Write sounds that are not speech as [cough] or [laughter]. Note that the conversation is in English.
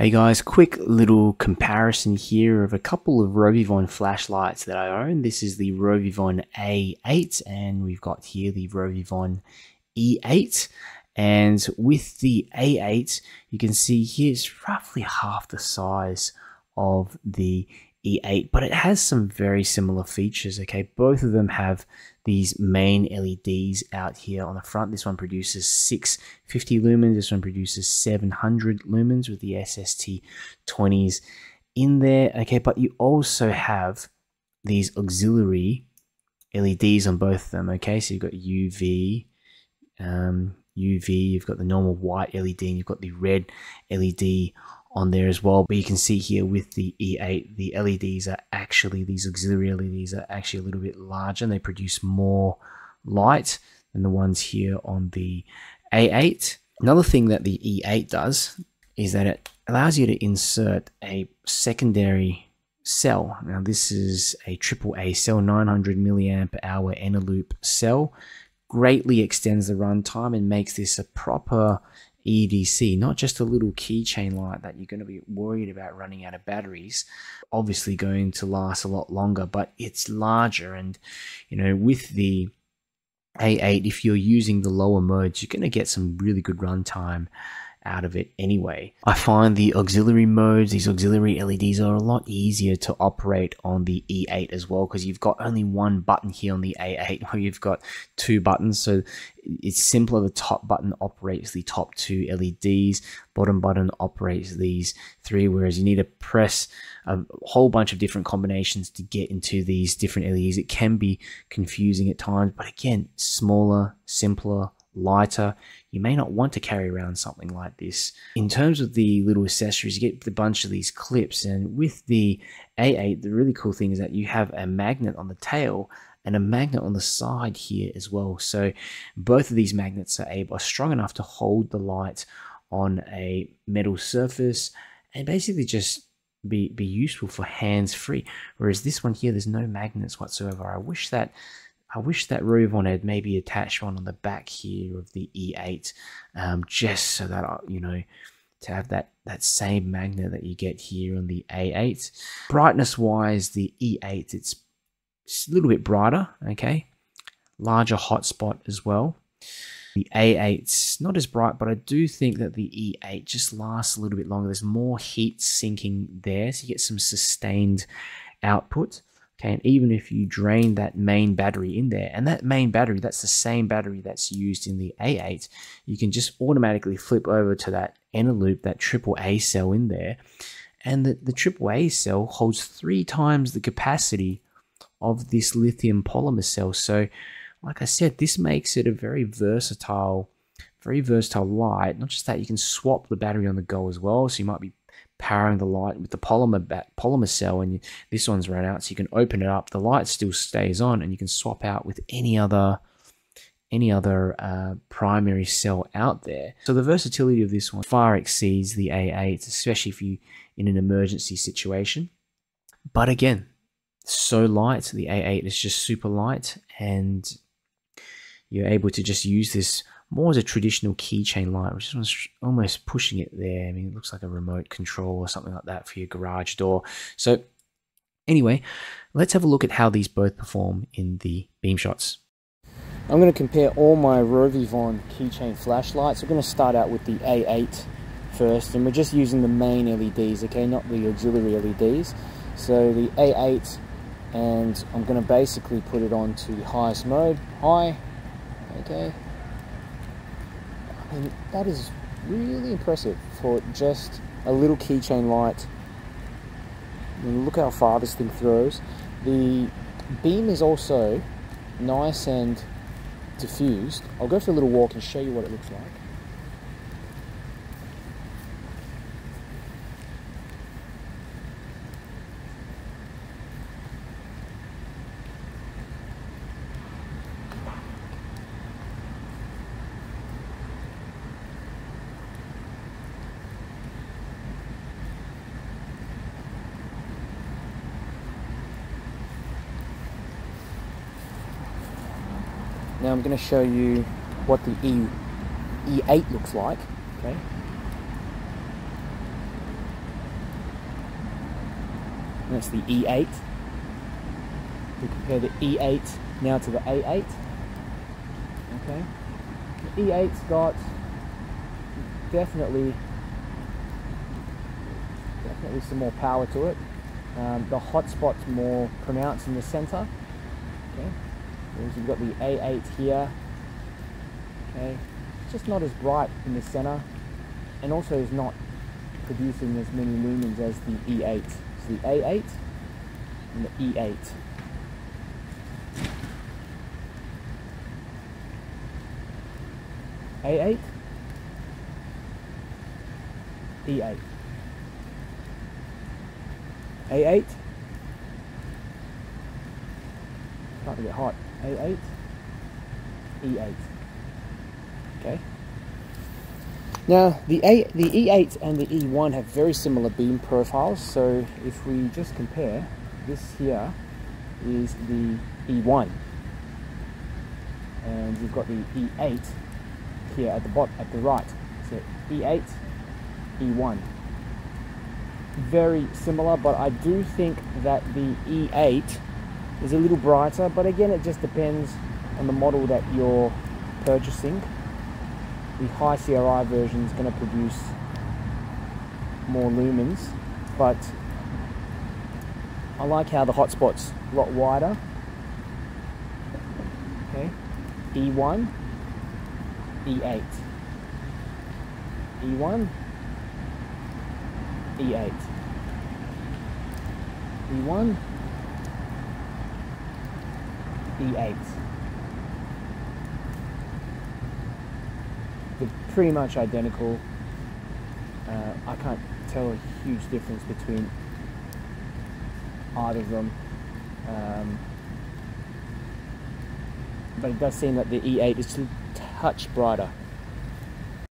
Hey guys, quick little comparison here of a couple of RovyVon flashlights that I own. This is the RovyVon A8 and we've got here the RovyVon E8. And with the A8, you can see here it's roughly half the size of the E8, but it has some very similar features. Okay, both of them have these main LEDs out here on the front. This one produces 650 lumens, this one produces 700 lumens with the SST 20s in there. Okay, but you also have these auxiliary LEDs on both of them. Okay, so you've got UV, um, UV, you've got the normal white LED, and you've got the red LED on there as well. But you can see here with the E8, the LEDs are actually, these auxiliary LEDs are actually a little bit larger and they produce more light than the ones here on the A8. Another thing that the E8 does is that it allows you to insert a secondary cell. Now this is a AAA cell, 900 milliamp hour Eneloop cell. Greatly extends the runtime and makes this a proper EDC, not just a little keychain light that you're going to be worried about running out of batteries. Obviously, going to last a lot longer, but it's larger. And, you know, with the A8, if you're using the lower modes, you're going to get some really good runtime out of it anyway. I find the auxiliary modes, these auxiliary LEDs are a lot easier to operate on the E8 as well because you've got only one button here on the A8 [laughs] where you've got two buttons. So it's simpler. The top button operates the top two LEDs, bottom button operates these three, whereas you need to press a whole bunch of different combinations to get into these different LEDs. It can be confusing at times, but again, smaller, simpler, lighter. You may not want to carry around something like this. In terms of the little accessories, you get a bunch of these clips, and with the A8, the really cool thing is that you have a magnet on the tail and a magnet on the side here as well. So both of these magnets are able are strong enough to hold the light on a metal surface and basically just be be useful for hands free. Whereas this one here, there's no magnets whatsoever. I wish that I wish that RovyVon had maybe attached one on the back here of the E8, um, just so that, uh, you know, to have that, that same magnet that you get here on the A8. Brightness wise, the E8, it's a little bit brighter, okay? Larger hotspot as well. The A8's not as bright, but I do think that the E8 just lasts a little bit longer. There's more heat sinking there, so you get some sustained output. Okay, and even if you drain that main battery in there, and that main battery, that's the same battery that's used in the A8, you can just automatically flip over to that Eneloop, that AAA cell in there, and the, the AAA cell holds three times the capacity of this lithium polymer cell. So, like I said, this makes it a very versatile, very versatile light. Not just that, you can swap the battery on the go as well. So you might be powering the light with the polymer polymer cell and you, this one's run out so you can open it up. The light still stays on and you can swap out with any other any other uh, primary cell out there. So the versatility of this one far exceeds the A8 especially if you in an emergency situation. But again so light the A8 is just super light and you're able to just use this more as a traditional keychain light, which is almost pushing it there. I mean, it looks like a remote control or something like that for your garage door. So anyway, let's have a look at how these both perform in the beam shots. I'm going to compare all my RovyVon keychain flashlights. We're going to start out with the A8 first, and we're just using the main LEDs, okay, not the auxiliary LEDs. So the A8, and I'm going to basically put it on to the highest mode, high, okay, and that is really impressive for just a little keychain light. And look how far this thing throws. The beam is also nice and diffused. I'll go for a little walk and show you what it looks like. Now I'm going to show you what the E, E8 looks like. Okay. that's the E8. We compare the E8 now to the A8. Okay, the E8's got definitely definitely some more power to it. Um, the hotspot's more pronounced in the center. Okay, whereas you've got the A8 here. Okay, it's just not as bright in the center, and also is not producing as many lumens as the E8. So the A8 and the E8. A8, E8. A8, starting to get hot. A8, E8. Okay. Now the A, the E8 and the E1 have very similar beam profiles. So if we just compare, this here is the E1, and you've got the E8 here at the bottom, at the right. So E8, E1. Very similar, but I do think that the E8 is a little brighter, but again, it just depends on the model that you're purchasing. The high CRI version is going to produce more lumens, but I like how the hotspot's a lot wider. Okay, E1, E8. E1, E8. E1, E8. They're pretty much identical. Uh, I can't tell a huge difference between either of them. Um, but it does seem that the E8 is a touch brighter